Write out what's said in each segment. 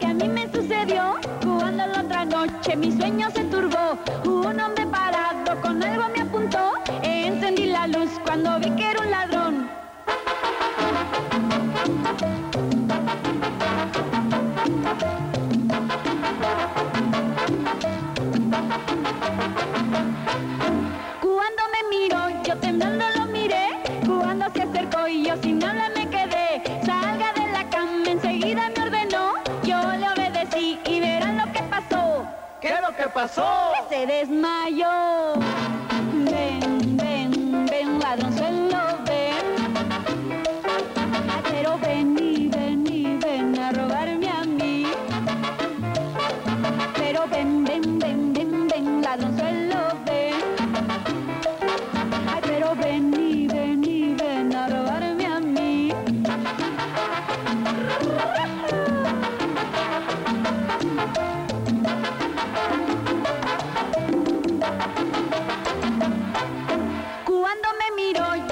mí me sucedió jugando la otra noche, mi sueño se turbó. Un hombre parado con algo me apuntó. Encendí la luz cuando vi que era un ladrón. Cuando me miró, yo temblando lo miré. Cuando se acercó y yo sin hablar me quedé. Salga de la cama, enseguida me ordenó. ¿Qué es lo que pasó? Se desmayó. Ven, ven, ven, ladronzuelo, ven. Pero ven y ven y ven a robarme a mí. Pero ven, ven, ven, ven, ven, ladronzuelo, ven. Ay, pero ven y ven y ven a robarme a mí.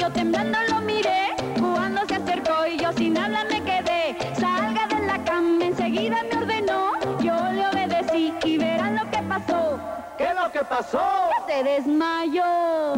Yo temblando lo miré. Cuando se acercó y yo sin hablar me quedé. Salga de la cama, enseguida me ordenó. Yo le obedecí y verán lo que pasó. ¿Qué es lo que pasó? Se desmayó.